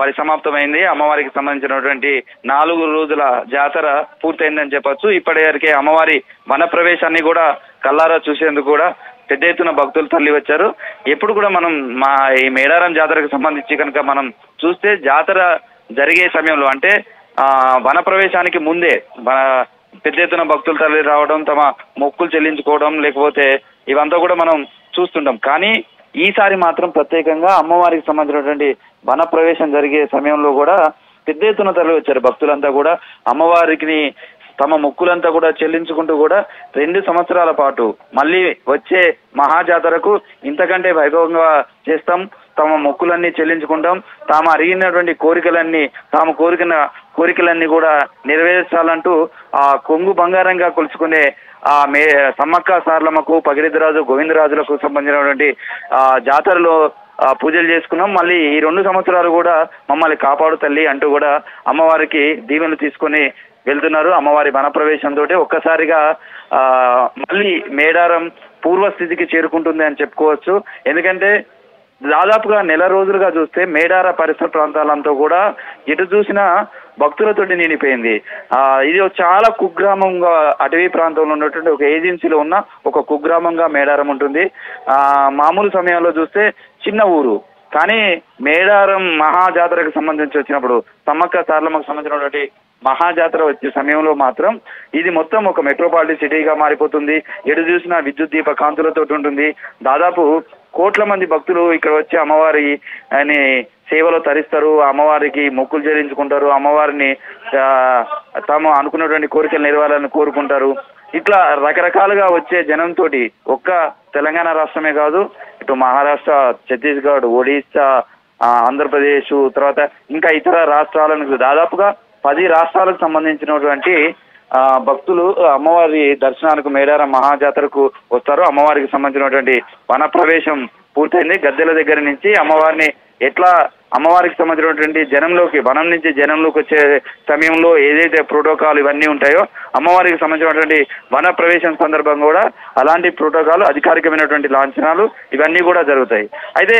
పరిసమాప్తమైంది. అమ్మవారికి సంబంధించినటువంటి నాలుగు రోజుల జాతర పూర్తయిందని చెప్పొచ్చు. ఇప్పటివరకే అమ్మవారి వన ప్రవేశాన్ని కూడా కల్లారా చూసేందుకు కూడా పెద్ద ఎత్తున భక్తులు తరలి వచ్చారు ఎప్పుడు కూడా మనం మా ఈ మేడారం జాతరకు సంబంధించి కనుక మనం చూస్తే జాతర జరిగే సమయంలో అంటే ఆ వన ప్రవేశానికి ముందే పెద్ద ఎత్తున భక్తులు తరలి రావడం తమ మొక్కులు చెల్లించుకోవడం లేకపోతే ఇవంతా కూడా మనం చూస్తుంటాం. కానీ ఈసారి మాత్రం ప్రత్యేకంగా అమ్మవారికి సంబంధించినటువంటి వన ప్రవేశం జరిగే సమయంలో కూడా పెద్ద ఎత్తున తరలి వచ్చారు భక్తులంతా కూడా. అమ్మవారికి తమ మొక్కులంతా కూడా చెల్లించుకుంటూ కూడా రెండు సంవత్సరాల పాటు మళ్ళీ వచ్చే మహాజాతరకు ఇంతకంటే వైభవంగా చేస్తాం. తమ మొక్కులన్నీ చెల్లించుకుంటాం. తాము అడిగినటువంటి కోరికలన్నీ తాము కోరికన కోరికలన్నీ కూడా నెరవేర్చాలంటూ ఆ కొంగు బంగారంగా కొలుచుకునే ఆ మే సమ్మక్క సార్లమ్మకు పగిడిద్దరాజు గోవిందరాజులకు సంబంధించినటువంటి ఆ జాతరలో పూజలు చేసుకున్నాం. మళ్ళీ ఈ రెండు సంవత్సరాలు కూడా మమ్మల్ని కాపాడు తల్లి అంటూ కూడా అమ్మవారికి దీవెనలు తీసుకొని వెళ్తున్నారు. అమ్మవారి వనప్రవేశంతో ఒక్కసారిగా ఆ మళ్ళీ మేడారం పూర్వస్థితికి చేరుకుంటుంది అని చెప్పుకోవచ్చు. ఎందుకంటే దాదాపుగా నెల రోజులుగా చూస్తే మేడార పరిసర ప్రాంతాలంతా కూడా ఎటు చూసినా భక్తులతోటి నిండిపోయింది. ఆ ఇది చాలా కుగ్రామంగా అటవీ ప్రాంతంలో ఉన్నటువంటి ఒక ఏజెన్సీలో ఉన్న ఒక కుగ్రామంగా మేడారం ఉంటుంది. ఆ మామూలు సమయంలో చూస్తే చిన్న ఊరు. కానీ మేడారం మహాజాతరకు సంబంధించి వచ్చినప్పుడు సమ్మక్క సారలమ్మకు సంబంధించినటువంటి మహాజాతర వచ్చే సమయంలో మాత్రం ఇది మొత్తం ఒక మెట్రోపాలిటన్ సిటీగా మారిపోతుంది. ఎటు చూసినా విద్యుత్ దీప కాంతులతో ఉంటుంది. దాదాపు కోట్ల మంది భక్తులు ఇక్కడ వచ్చి అమ్మవారి అని సేవలో తరిస్తారు. అమ్మవారికి మొక్కులు చెల్లించుకుంటారు. అమ్మవారిని తాము అనుకున్నటువంటి కోరికలు నెరవేరాలని కోరుకుంటారు. ఇట్లా రకరకాలుగా వచ్చే జనంతో ఒక్క తెలంగాణ రాష్ట్రమే కాదు ఇటు మహారాష్ట్ర ఛత్తీస్గఢ్ ఒడిశా ఆంధ్రప్రదేశ్ తర్వాత ఇంకా ఇతర రాష్ట్రాలకు దాదాపుగా పది రాష్ట్రాలకు సంబంధించినటువంటి భక్తులు అమ్మవారి దర్శనానికి మేడారం మహాజాతరకు వస్తారు. అమ్మవారికి సంబంధించినటువంటి వన ప్రవేశం పూర్తయింది. గద్దెల దగ్గర నుంచి అమ్మవారిని ఎట్లా అమ్మవారికి సంబంధించినటువంటి జనంలోకి వనం నుంచి జనంలోకి వచ్చే సమయంలో ఏదైతే ప్రోటోకాల్ ఇవన్నీ ఉంటాయో అమ్మవారికి సంబంధించినటువంటి వన ప్రవేశం సందర్భంగా కూడా అలాంటి ప్రోటోకాల్ అధికారికమైనటువంటి లాంఛనాలు ఇవన్నీ కూడా జరుగుతాయి. అయితే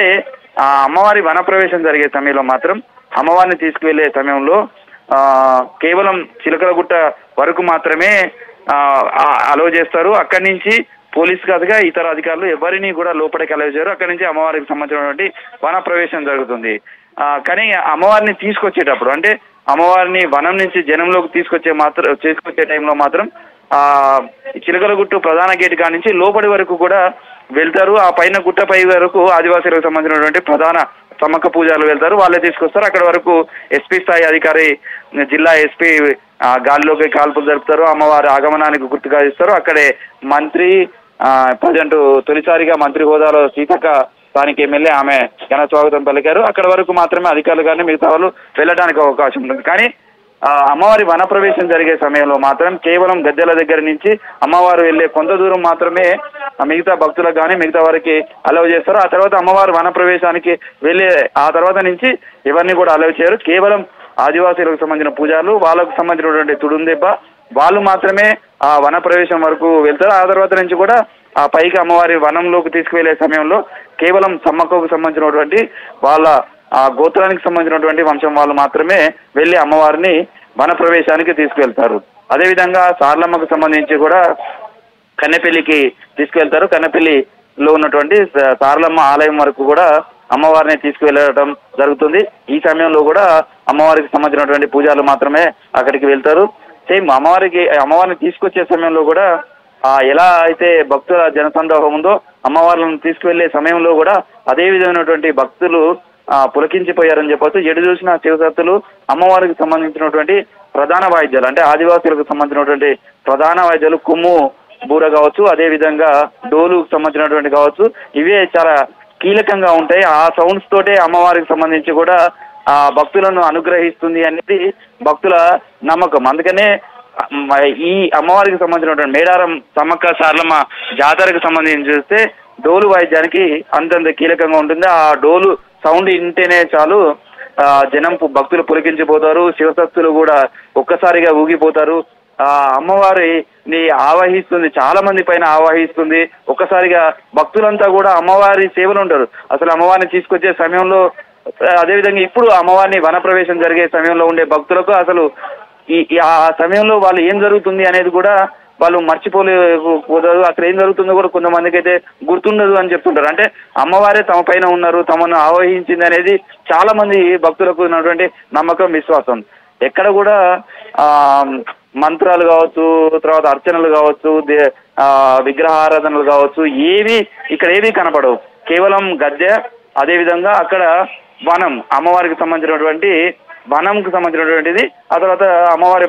ఆ అమ్మవారి వన ప్రవేశం జరిగే సమయంలో మాత్రం అమ్మవారిని తీసుకువెళ్ళే సమయంలో కేవలం చిలకలగుట్ట వరకు మాత్రమే అలో చేస్తారు. అక్కడి నుంచి పోలీస్ కాదుగా ఇతర అధికారులు ఎవరిని కూడా లోపలికి అలవ్ చేయరు. అక్కడి నుంచి అమ్మవారికి సంబంధించినటువంటి వన ప్రవేశం జరుగుతుంది. ఆ, కానీ అమ్మవారిని తీసుకొచ్చేటప్పుడు అంటే అమ్మవారిని వనం నుంచి జనంలోకి తీసుకొచ్చే మాత్రం తీసుకొచ్చే టైంలో మాత్రం ఆ చిలకలగుట్టు ప్రధాన గేట్ కానించి లోపలి వరకు కూడా వెళ్తారు. ఆ పైన గుట్టపై వరకు ఆదివాసీలకు సంబంధించినటువంటి ప్రధాన సమ్మక్క పూజలు వెళ్తారు వాళ్ళే తీసుకొస్తారు. అక్కడ వరకు ఎస్పీ స్థాయి అధికారి జిల్లా ఎస్పీ గాలిలోకి కాల్పులు జరుపుతారు. అమ్మవారి ఆగమనానికి గుర్తుగా ఇస్తారు అక్కడే మంత్రి ప్రజెంట్ తొలిసారిగా మంత్రి హోదాలో సీతక్క స్థానిక ఎమ్మెల్యే ఆమె ఘన స్వాగతం పలికారు. అక్కడ వరకు మాత్రమే అధికారులు కానీ మిగతా వాళ్ళు వెళ్ళడానికి అవకాశం ఉంటుంది. కానీ అమ్మవారి వన ప్రవేశం జరిగే సమయంలో మాత్రం కేవలం గద్దెల దగ్గర నుంచి అమ్మవారు వెళ్ళే కొంత దూరం మాత్రమే మిగతా భక్తులకు కానీ మిగతా వారికి అలవ్ చేస్తారు. ఆ తర్వాత అమ్మవారు వన ప్రవేశానికి వెళ్ళే ఆ తర్వాత నుంచి ఎవరిని కూడా అలవ్ చేయరు. కేవలం ఆదివాసీలకు సంబంధించిన పూజలు వాళ్ళకు సంబంధించినటువంటి తుడుందెబ్బ వాళ్ళు మాత్రమే ఆ వన ప్రవేశం వరకు వెళ్తారు. ఆ తర్వాత నుంచి కూడా ఆ పైకి అమ్మవారి వనంలోకి తీసుకువెళ్ళే సమయంలో కేవలం సమ్మక్కకు సంబంధించినటువంటి వాళ్ళ ఆ గోత్రానికి సంబంధించినటువంటి వంశం వాళ్ళు మాత్రమే వెళ్ళి అమ్మవారిని వన ప్రవేశానికి తీసుకువెళ్తారు అదేవిధంగా సార్లమ్మకు సంబంధించి కూడా కన్నెపల్లికి తీసుకువెళ్తారు కన్నెపల్లిలో ఉన్నటువంటి సార్లమ్మ సారలమ్మ ఆలయం వరకు కూడా అమ్మవారిని తీసుకువెళ్ళడం జరుగుతుంది. ఈ సమయంలో కూడా అమ్మవారికి సంబంధించినటువంటి పూజలు మాత్రమే అక్కడికి వెళ్తారు. సేమ్ అమ్మవారికి అమ్మవారిని తీసుకొచ్చే సమయంలో కూడా ఆ ఎలా అయితే భక్తుల జనసందోహం ఉందో అమ్మవార్లను తీసుకువెళ్ళే సమయంలో కూడా అదే విధమైనటువంటి భక్తులు పులకించిపోయారని చెప్పొచ్చు. ఎటు చూసిన శివశక్తులు అమ్మవారికి సంబంధించినటువంటి ప్రధాన వాయిద్యాలు అంటే ఆదివాసులకు సంబంధించినటువంటి ప్రధాన వాయిద్యాలు కొమ్ము బూర కావచ్చు అదే విధంగా డోలుకు సంబంధించినటువంటి కావచ్చు. ఇవే చాలా కీలకంగా ఉంటాయి. ఆ సౌండ్స్ తోటే అమ్మవారికి సంబంధించి కూడా ఆ భక్తులను అనుగ్రహిస్తుంది అనేది భక్తుల నమ్మకం. అందుకనే ఈ అమ్మవారికి సంబంధించినటువంటి మేడారం సమ్మక్క సార్లమ్మ జాతరకు సంబంధించి చూస్తే డోలు వాయిద్యానికి అంతంత కీలకంగా ఉంటుంది. ఆ డోలు సౌండ్ వింటేనే చాలు ఆ జనం భక్తులు పులికించిపోతారు శివశక్తులు కూడా ఒక్కసారిగా ఊగిపోతారు. ఆ అమ్మవారిని ఆవాహిస్తుంది చాలా మంది పైన ఆవాహిస్తుంది. ఒక్కసారిగా భక్తులంతా కూడా అమ్మవారి సేవలు ఉంటారు అసలు అమ్మవారిని తీసుకొచ్చే సమయంలో అదేవిధంగా ఇప్పుడు అమ్మవారిని వనప్రవేశం జరిగే సమయంలో ఉండే భక్తులకు అసలు ఈ ఆ సమయంలో వాళ్ళు ఏం జరుగుతుంది అనేది కూడా వాళ్ళు మర్చిపోలేకపోతారు అక్కడ ఏం జరుగుతుందో కూడా కొంతమందికి అయితే గుర్తుండదు అని చెప్తుంటారు. అంటే అమ్మవారే తమ పైన ఉన్నారు తమను ఆవహించింది అనేది చాలా మంది భక్తులకు ఉన్నటువంటి నమ్మకం విశ్వాసం. ఎక్కడ కూడా ఆ మంత్రాలు కావచ్చు తర్వాత అర్చనలు కావచ్చు దే- ఆ విగ్రహారాధనలు కావచ్చు ఏవి ఇక్కడ ఏవి కనపడవు. కేవలం గద్దె అదేవిధంగా అక్కడ వనం అమ్మవారికి సంబంధించినటువంటి వనంకు సంబంధించినటువంటిది. ఆ తర్వాత అమ్మవారి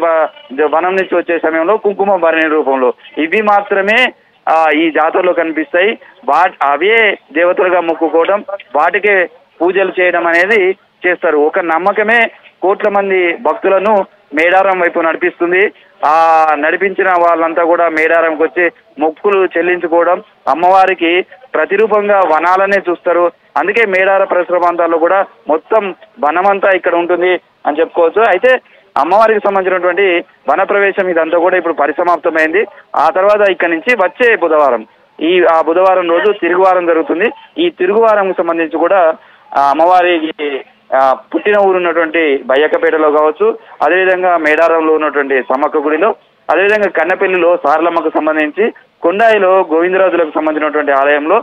వనం నుంచి వచ్చే సమయంలో కుంకుమ భరణి రూపంలో. ఇవి మాత్రమే ఈ జాతరలో కనిపిస్తాయి. వా అవే దేవతలుగా మొక్కుకోవడం వాటికే పూజలు చేయడం అనేది చేస్తారు. ఒక నమ్మకమే కోట్ల మంది భక్తులను మేడారం వైపు నడిపిస్తుంది. ఆ నడిపించిన వాళ్ళంతా కూడా మేడారంకి వచ్చి మొక్కులు చెల్లించుకోవడం అమ్మవారికి ప్రతిరూపంగా వనాలనే చూస్తారు. అందుకే మేడార పరిసర ప్రాంతాల్లో కూడా మొత్తం వనమంతా ఇక్కడ ఉంటుంది అని చెప్పుకోవచ్చు. అయితే అమ్మవారికి సంబంధించినటువంటి వన ప్రవేశం ఇదంతా కూడా ఇప్పుడు పరిసమాప్తమైంది. ఆ తర్వాత ఇక్కడ నుంచి వచ్చే బుధవారం. ఈ ఆ బుధవారం రోజు తిరుగువారం జరుగుతుంది. ఈ తిరుగువారంకు సంబంధించి కూడా అమ్మవారి అమ్మవారికి ఆ, పుట్టిన ఊరు ఉన్నటువంటి బయ్యకపేటలో కావచ్చు అదేవిధంగా మేడారంలో ఉన్నటువంటి సమ్మక్క గుడిలో అదేవిధంగా కన్నపల్లిలో సారలమ్మకు సంబంధించి కొండాయిలో గోవిందరాజులకు సంబంధించినటువంటి ఆలయంలో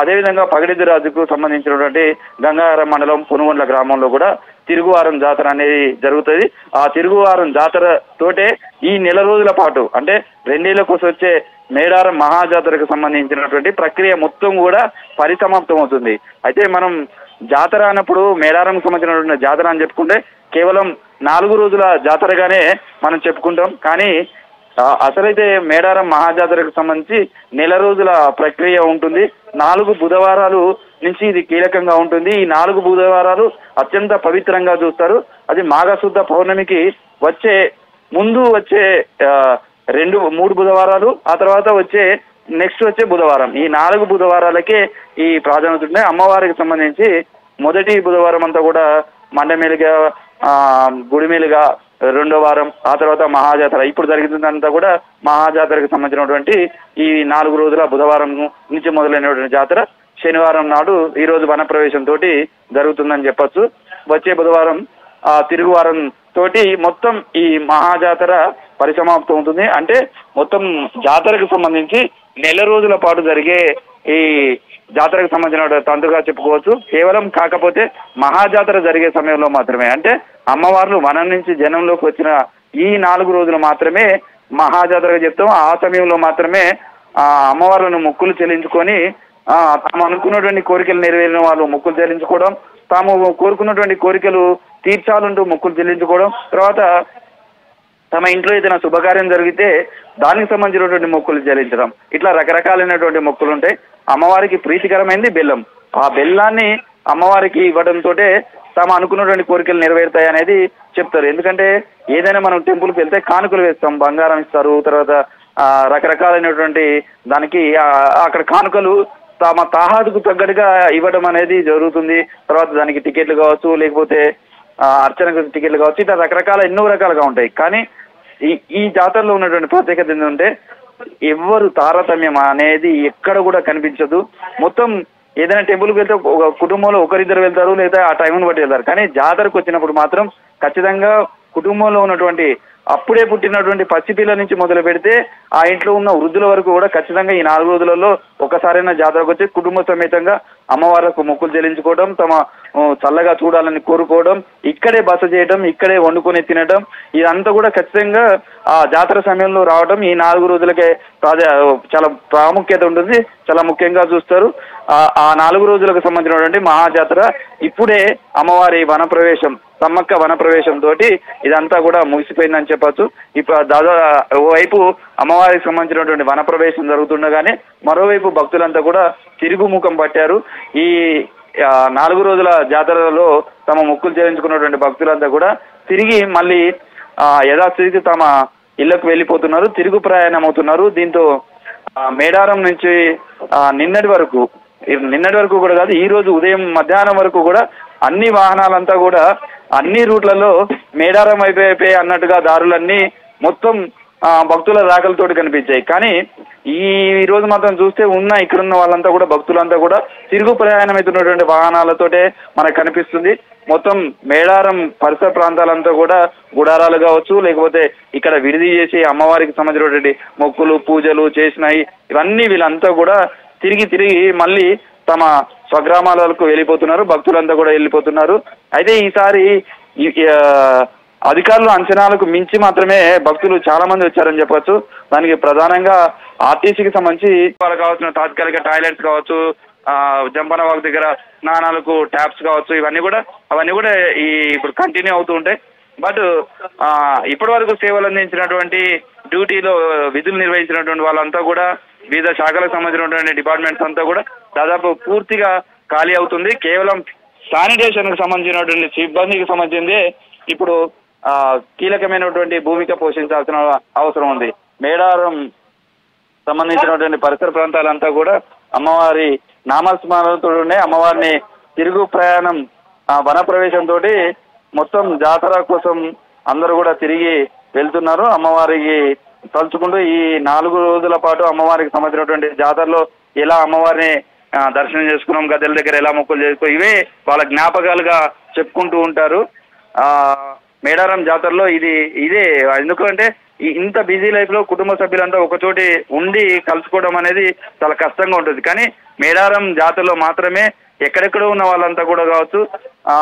అదేవిధంగా పగడిద్ది రాజుకు సంబంధించినటువంటి గంగారం మండలం పునుగొండ్ల గ్రామంలో కూడా తిరుగువారం జాతర అనేది జరుగుతుంది. ఆ తిరుగువారం జాతర తోటే ఈ నెల రోజుల పాటు అంటే రెండేళ్ళ కోసం వచ్చే మేడారం మహాజాతరకు సంబంధించినటువంటి ప్రక్రియ మొత్తం కూడా పరిసమాప్తం అవుతుంది. అయితే మనం జాతర అన్నప్పుడు మేడారం సంబంధించినటువంటి జాతర అని చెప్పుకుంటే కేవలం నాలుగు రోజుల జాతరగానే మనం చెప్పుకుంటాం. కానీ అసలైతే మేడారం మహాజాతరకు సంబంధించి నెల రోజుల ప్రక్రియ ఉంటుంది. నాలుగు బుధవారాలు నుంచి ఇది కీలకంగా ఉంటుంది. ఈ నాలుగు బుధవారాలు అత్యంత పవిత్రంగా చూస్తారు. అది మాఘశుద్ధ పౌర్ణమికి వచ్చే ముందు వచ్చే రెండు మూడు బుధవారాలు ఆ తర్వాత వచ్చే నెక్స్ట్ వచ్చే బుధవారం. ఈ నాలుగు బుధవారాలకే ఈ ప్రాధాన్యత ఉంది అమ్మవారికి సంబంధించి మొదటి బుధవారం అంతా కూడా మండమేలుగా గుడిమేలుగా రెండో వారం ఆ తర్వాత మహాజాతర. ఇప్పుడు జరుగుతుందంతా కూడా మహాజాతరకు సంబంధించినటువంటి ఈ నాలుగు రోజుల బుధవారం నుంచి మొదలైనటువంటి జాతర శనివారం నాడు ఈ రోజు వనప్రవేశం తోటి జరుగుతుందని చెప్పొచ్చు. వచ్చే బుధవారం ఆ తిరుగువారం తోటి మొత్తం ఈ మహాజాతర పరిసమాప్తం అవుతుంది. అంటే మొత్తం జాతరకు సంబంధించి నెల రోజుల పాటు జరిగే ఈ జాతరకు సంబంధించిన తంతుగా చెప్పుకోవచ్చు. కేవలం కాకపోతే మహాజాతర జరిగే సమయంలో మాత్రమే. అంటే అమ్మవార్లు వనం నుంచి జనంలోకి వచ్చిన ఈ నాలుగు రోజులు మాత్రమే మహాజాతరగా చెప్తాం. ఆ సమయంలో మాత్రమే ఆ అమ్మవార్లను మొక్కులు చెల్లించుకొని ఆ తాము అనుకున్నటువంటి కోరికలు నెరవేరిన వాళ్ళు మొక్కులు చెల్లించుకోవడం తాము కోరుకున్నటువంటి కోరికలు తీర్చాలంటూ మొక్కులు చెల్లించుకోవడం తర్వాత తమ ఇంట్లో ఏదైనా శుభకార్యం జరిగితే దానికి సంబంధించినటువంటి మొక్కులు చెల్లించడం. ఇట్లా రకరకాలైనటువంటి మొక్కులు ఉంటాయి అమ్మవారికి ప్రీతికరమైనది బెల్లం. ఆ బెల్లాన్ని అమ్మవారికి ఇవ్వడంతో తాము అనుకున్నటువంటి కోరికలు నెరవేరుతాయి అనేది చెప్తారు. ఎందుకంటే ఏదైనా మనం టెంపుల్కి వెళ్తే కానుకలు వేస్తాం బంగారం ఇస్తారు తర్వాత రకరకాలైనటువంటి దానికి అక్కడ కానుకలు తమ తాహాదుకు తగ్గట్టుగా ఇవ్వడం అనేది జరుగుతుంది. తర్వాత దానికి టికెట్లు కావచ్చు లేకపోతే అర్చనకు టికెట్లు కావచ్చు ఇట్లా రకరకాల ఎన్నో రకాలుగా ఉంటాయి. కానీ ఈ ఈ జాతరలో ఉన్నటువంటి ప్రత్యేకత ఏంటంటే ఎవ్వరు తారతమ్యం అనేది ఎక్కడ కూడా కనిపించదు. మొత్తం ఏదైనా టెంపుల్కి వెళ్తే ఒక కుటుంబంలో ఒకరిద్దరు వెళ్తారు లేదా ఆ టైంను బట్టి వెళ్తారు. కానీ జాతరకు వచ్చినప్పుడు మాత్రం ఖచ్చితంగా కుటుంబంలో ఉన్నటువంటి అప్పుడే పుట్టినటువంటి పసిపిల్ల నుంచి మొదలు పెడితే ఆ ఇంట్లో ఉన్న వృద్ధుల వరకు కూడా ఖచ్చితంగా ఈ నాలుగు రోజులలో ఒకసారైనా జాతరకు వచ్చి కుటుంబ సమేతంగా అమ్మవార్లకు మొక్కులు చెల్లించుకోవడం తమ చల్లగా చూడాలని కోరుకోవడం ఇక్కడే బస చేయడం ఇక్కడే వండుకొని తినడం ఇదంతా కూడా ఖచ్చితంగా ఆ జాతర సమయంలో రావడం ఈ నాలుగు రోజులకే చాలా ప్రాముఖ్యత ఉంటుంది. చాలా ముఖ్యంగా చూస్తారు. ఆ ఆ నాలుగు రోజులకు సంబంధించినటువంటి మహాజాతర ఇప్పుడే అమ్మవారి వనప్రవేశం సమ్మక్క వనప్రవేశం తోటి ఇదంతా కూడా ముగిసిపోయిందని చెప్పొచ్చు. ఇప్పుడు దాదా ఓవైపు అమ్మవారికి సంబంధించినటువంటి వనప్రవేశం జరుగుతుండగానే మరోవైపు భక్తులంతా కూడా తిరుగుముఖం పట్టారు. ఈ నాలుగు రోజుల జాతరలో తమ మొక్కులు చెల్లించుకున్నటువంటి భక్తులంతా కూడా తిరిగి మళ్ళీ ఆ, యథాస్థితికి తమ ఇళ్ళకు వెళ్ళిపోతున్నారు తిరుగు ప్రయాణం అవుతున్నారు దీంతో మేడారం నుంచి నిన్నటి వరకు నిన్నటి వరకు కూడా కాదు ఈ రోజు ఉదయం మధ్యాహ్నం వరకు కూడా అన్ని వాహనాలంతా కూడా అన్ని రూట్లలో మేడారం వైపే అన్నట్టుగా దారులన్నీ మొత్తం ఆ, భక్తుల రాకలతోటి కనిపించాయి. కానీ ఈ ఈ రోజు మాత్రం చూస్తే ఉన్న ఇక్కడ ఉన్న వాళ్ళంతా కూడా భక్తులంతా కూడా తిరుగు ప్రయాణం అవుతున్నటువంటి వాహనాలతోటే మనకు కనిపిస్తుంది. మొత్తం మేడారం పరిసర ప్రాంతాలంతా కూడా గుడారాలు కావచ్చు లేకపోతే ఇక్కడ విడిది చేసి అమ్మవారికి సంబంధించినటువంటి మొక్కులు పూజలు చేసినాయి. ఇవన్నీ వీళ్ళంతా కూడా తిరిగి తిరిగి మళ్ళీ తమ స్వగ్రామాలకు వెళ్ళిపోతున్నారు భక్తులంతా కూడా వెళ్ళిపోతున్నారు. అయితే ఈసారి అధికారులు అధికారుల అంచనాలకు మించి మాత్రమే భక్తులు చాలా మంది వచ్చారని చెప్పొచ్చు. దానికి ప్రధానంగా ఆర్టీసీకి సంబంధించి వాళ్ళకి కావాల్సిన తాత్కాలిక టాయిలెట్స్ కావచ్చు జంపన వాక్ దగ్గర స్నానాలకు ట్యాప్స్ కావచ్చు ఇవన్నీ కూడా అవన్నీ కూడా ఈ ఇప్పుడు కంటిన్యూ అవుతూ ఉంటాయి. బట్ ఇప్పటి వరకు సేవలు అందించినటువంటి డ్యూటీలో విధులు నిర్వహించినటువంటి వాళ్ళంతా కూడా వివిధ శాఖలకు సంబంధించినటువంటి డిపార్ట్మెంట్స్ అంతా కూడా దాదాపు పూర్తిగా ఖాళీ అవుతుంది. కేవలం శానిటేషన్కు సంబంధించినటువంటి సిబ్బందికి సంబంధించింది ఇప్పుడు ఆ, కీలకమైనటువంటి భూమిక పోషించాల్సిన అవసరం ఉంది. మేడారం సంబంధించినటువంటి పరిసర ప్రాంతాలంతా కూడా అమ్మవారి నామస్మరణతోనే అమ్మవారిని తిరుగు ప్రయాణం ఆ, వన ప్రవేశంతో మొత్తం జాతర కోసం అందరూ కూడా తిరిగి వెళ్తున్నారు. అమ్మవారికి తలుచుకుంటూ ఈ నాలుగు రోజుల పాటు అమ్మవారికి సంబంధించినటువంటి జాతరలో ఎలా అమ్మవారిని దర్శనం చేసుకున్నాం గదెల దగ్గర ఎలా మొక్కలు చేసుకో ఇవే వాళ్ళ జ్ఞాపకాలుగా చెప్పుకుంటూ ఉంటారు. ఆ మేడారం జాతరలో ఇది ఇదే ఎందుకంటే ఇంత బిజీ లైఫ్లో కుటుంబ సభ్యులంతా ఒకచోటి ఉండి కలుసుకోవడం అనేది చాలా కష్టంగా ఉంటుంది. కానీ మేడారం జాతరలో మాత్రమే ఎక్కడెక్కడో ఉన్న వాళ్ళంతా కూడా కావచ్చు ఆ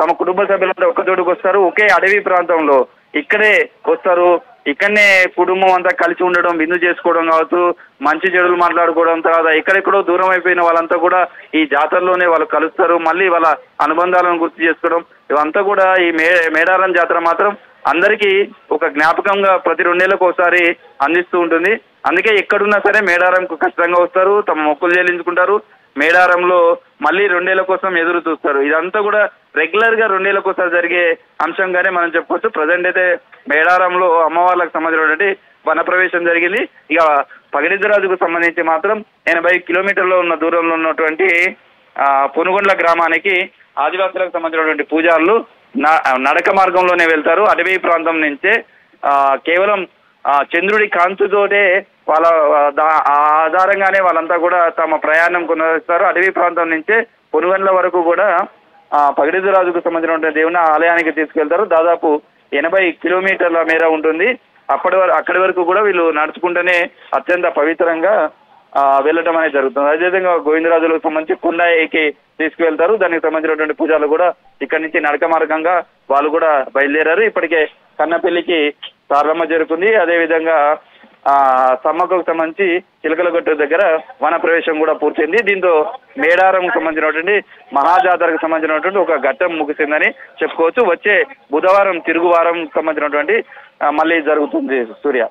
తమ కుటుంబ సభ్యులంతా ఒక చోటుకు వస్తారు ఒకే అడవి ప్రాంతంలో ఇక్కడే వస్తారు. ఇక్కడనే కుటుంబం అంతా కలిసి ఉండడం విందు చేసుకోవడం కావచ్చు మంచి చెడులు మాట్లాడుకోవడం తర్వాత ఎక్కడెక్కడో దూరం అయిపోయిన వాళ్ళంతా కూడా ఈ జాతరలోనే వాళ్ళు కలుస్తారు. మళ్ళీ వాళ్ళ అనుబంధాలను గుర్తు చేసుకోవడం ఇవంతా కూడా ఈ మే మేడారం జాతర మాత్రం అందరికీ ఒక జ్ఞాపకంగా ప్రతి రెండేళ్ళకు ఒకసారి అందిస్తూ ఉంటుంది. అందుకే ఎక్కడున్నా సరే మేడారంకు ఖచ్చితంగా వస్తారు. తమ మొక్కులు చెల్లించుకుంటారు. మేడారంలో మళ్ళీ రెండేళ్ళ కోసం ఎదురు చూస్తారు. ఇదంతా కూడా రెగ్యులర్గా రెండేళ్ళకు ఒకసారి జరిగే అంశంగానే మనం చెప్పొచ్చు ప్రజెంట్ అయితే మేడారంలో అమ్మవార్లకు సంబంధించినటువంటి వన ప్రవేశం జరిగింది. ఇక పగిడిద్దరాజుకు సంబంధించి మాత్రం ఎనభై కిలోమీటర్లో ఉన్న దూరంలో ఉన్నటువంటి ఆ, పునుగొండ్ల గ్రామానికి ఆదివాసులకు సంబంధించినటువంటి పూజారులు నడక మార్గంలోనే వెళ్తారు. అటవీ ప్రాంతం నుంచే ఆ, కేవలం చంద్రుడి కాంతితోనే వాళ్ళ ఆధారంగానే వాళ్ళంతా కూడా తమ ప్రయాణం కొనసాగిస్తారు. అటవీ ప్రాంతం నుంచే పొనుగండ్ల వరకు కూడా ఆ, పగిడిద్దరాజుకు సంబంధించినటువంటి దేవుని ఆలయానికి తీసుకెళ్తారు. దాదాపు ఎనభై కిలోమీటర్ల మేర ఉంటుంది. అప్పటి వరకు అక్కడి వరకు కూడా వీళ్ళు నడుచుకుంటూనే అత్యంత పవిత్రంగా ఆ, వెళ్ళటం అనేది జరుగుతుంది. అదేవిధంగా గోవిందరాజులకు సంబంధించి కుండాయికి తీసుకువెళ్తారు దానికి సంబంధించినటువంటి పూజలు కూడా ఇక్కడి నుంచి నడక మార్గంగా వాళ్ళు కూడా బయలుదేరారు. ఇప్పటికే కన్నపెల్లికి సారలమ్మ జరుగుతుంది. అదేవిధంగా ఆ సమ్మకు సంబంధించి చిలకలగట్టు దగ్గర వన ప్రవేశం కూడా పూర్తయింది. దీంతో మేడారం సంబంధించినటువంటి మహాజాతరకు సంబంధించినటువంటి ఒక ఘట్టం ముగిసిందని చెప్పుకోవచ్చు. వచ్చే బుధవారం తిరుగువారం సంబంధించినటువంటి మళ్ళీ జరుగుతుంది సూర్య.